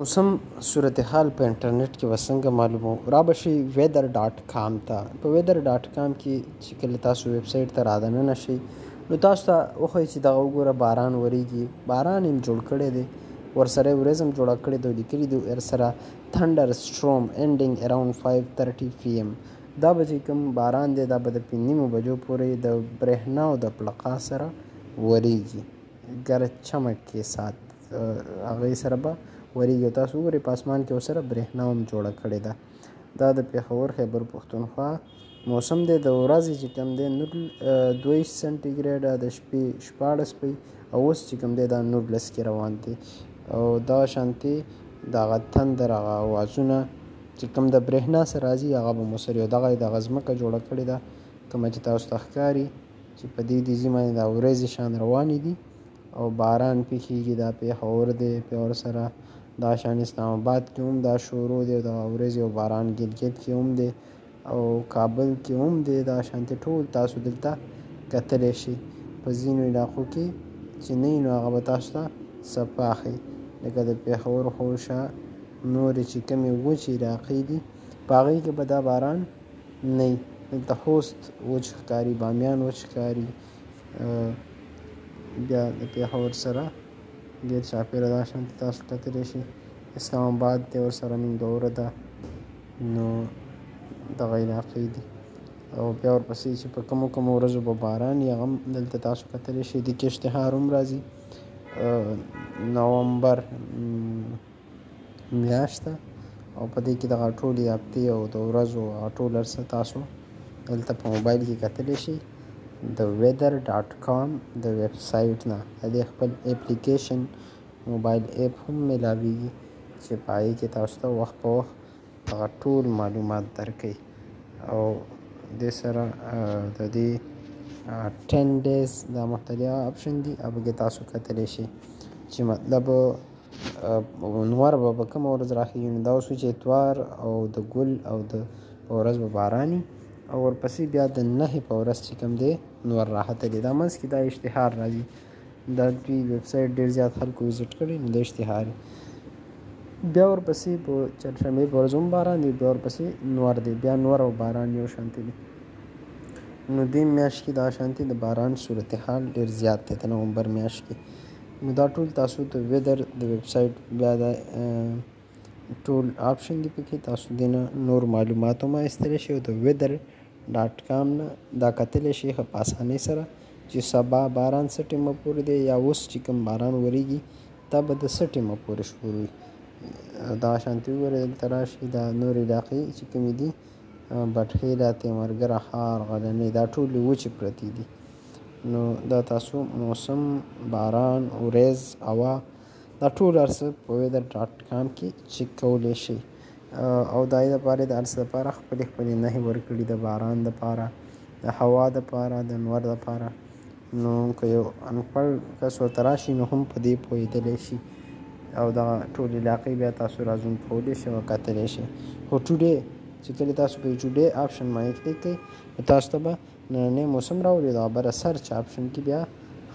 اوس هم صورتحال په انټرنیټ کې وسنګ معلومو را به شي ویدر ډاټ کام ته په ویدر ډاټ کام کې چې کله تاسو ویب سایټ ته رادننه شئ نو تاسو ته وښایي چې دغه وګوره باران وریږي باران هم جوړ کړی دی ورسره ورځ هم جوړه کړې ده لیکلي دي ورسره تھنډر سټروم اینډینګ اراوند 5:30 پی ایم دا به چې کوم باران دی دا به د نیمو بجو پورې د برېښنا او د پلقا سره وریږي ګرچمک کې سات هغه سره به وریږي او تاسو وګورئ په اسمان کې ورسره برېښنا هم جوړه کړې ده دا د پېښور خیبر پښتونخوا موسم دی د ورځې چې کوم دی نور دویشت سانټي ګریډ د شپې شپاړس پي او اوس چې کوم دی دا نولس کې روان دی او دا شانتې د هغه تندر هغه اوازونه چې کوم د برېښنا سره راځي هغه به مو سره یو دغه دغه ځمکه جوړه کړې ده کومه چې تاسو ته ښکاري چې په دې دیزي باندې دا ورځې شان روانې دي او باران پیښیږي دا پیښور دی پیښور سره دا شان اسلام آباد کې هم دا شروع دی دا ورځې او باران ګلګت کې هم دی او کابل کې هم دی دا شانته ټول تاسو دلته کتلی شي په ځینو علاقو کې چې نه نو هغه به تاسو ته صفاخي لکه د پیښور خوشا نور چې کمی وچې علاقې دي په هغې کې به دا باران نه دلته خوست وچ ښکاري بامیان وچ ښکاري بیا د پیښور سره ډیر چاپیره دا شان تاسو ته ترې شي اسلام آباد دی ور سره منګوره ده نو دغه علاقې دي او بیا ورپسې چې په کومو کومو ورځو به باران یا غم دلته تاسو کتلی شئ د کې اشتهار هم راځي نومبر میاشت ده او په دې کې دغه ټولې هفتې او د ورځو هغه ټول هر څه تاسو دلته په موبایل کې کتلی شئ د ویدر ډاټ کام د ویب سایټ نه د دې خپل اپلیکیشن موبایل اپ هم ملاویږي چې په هغې کې تاسو ته وخت په وخت دغه ټول معلومات درکوي او دې سره د دې ټین ډیز دا مختلف اپشن دي هغه کې تاسو کتلی شئ چې مطلب نوار به په کومه ورځ راخېژي نو دا وسو چې اتوار او د ګل او د په ورځ به باراني او ورپسې بیا د نهې په ورځ چې کوم دی نور راختلی دا منځ کې دا اشتهار راځي دا دوی ویب سایټ ډېر زیات خلکو وزټ کړی نو د اشتهار بیا ورپسې په چهارشنبې په ورځ هم باران دی بیا ورپسې نور دی بیا نور او باران یو شانتي دی نو دې میاشت کې دا شانتي د باران صورتحال ډېر زیات دی د نومبر میاشت کې نو دا ټول تاسو د ویدر د ویب سایټ بیا دا ټول آپشن دی پکې تاسو دینه نور معلومات هم ایستلی شئ او د ویدر ډاټ کام نه دا کتلی شئ ښه په اسانۍ سره چې سبا باران څه ټیمه پورې دی یا اوس چې کوم باران وریږي دا به د څه ټیمه پورې شروع وي دا شانتي وګورئ دلته راشي دا نور علاقې چې کومې دي بټهي دا تيمرګره ښار غلني دا ټولي وچي پرتي دي نو دا تاسو موسم باران وريځ هوا دا ټول هر څه په ويدر ډاټ کام کي چيک کولي شي او دای د پاره د هر څه لپاره خپل خپل نهي ورکړي د باران د پاره د هوا د پاره د نور د پاره نو که یو انپړ کس ورته راشي نو هم په دې پوهېدلی شي او دغه ټولې علاقې بیا تاسو رازوم کولی شئ او کتلی شئ خو ټوډې چې کله تاسو په ټوډې آپشن باندې کلیک کړئ نو تاسو ته به نننی موسم راوړي دغه بره سرچ آپشن کې بیا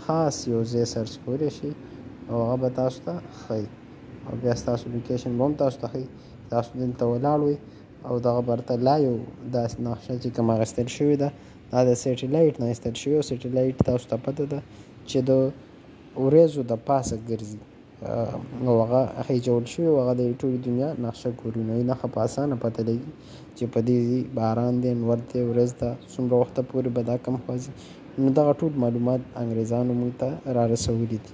خاص یو ځای سرچ کولی شئ او هغه به تاسو ته ښایي او بیا ستاسو لوکیشن به هم تاسو ته ښایي تاسو دلته ولاړ وئ او دغه برته لا یو داسې نقشه چې کومه اخیستل شوې ده دا د سټیلایټ نه ایستل شوی او سټیلایټ تاسو ته پته ده چې د ورېځو د پاسه ګرځي او هغه هغې جوړ شوی او هغه د ټولې دنیا نقشه ګوري نو نښه په اسانه پته لګي چې په دې باران دی نور دی ورځ ده څومره وخته پورې به دا کم خوځي نو دغه ټول معلومات انګریزانو موږ ته را رسولي دي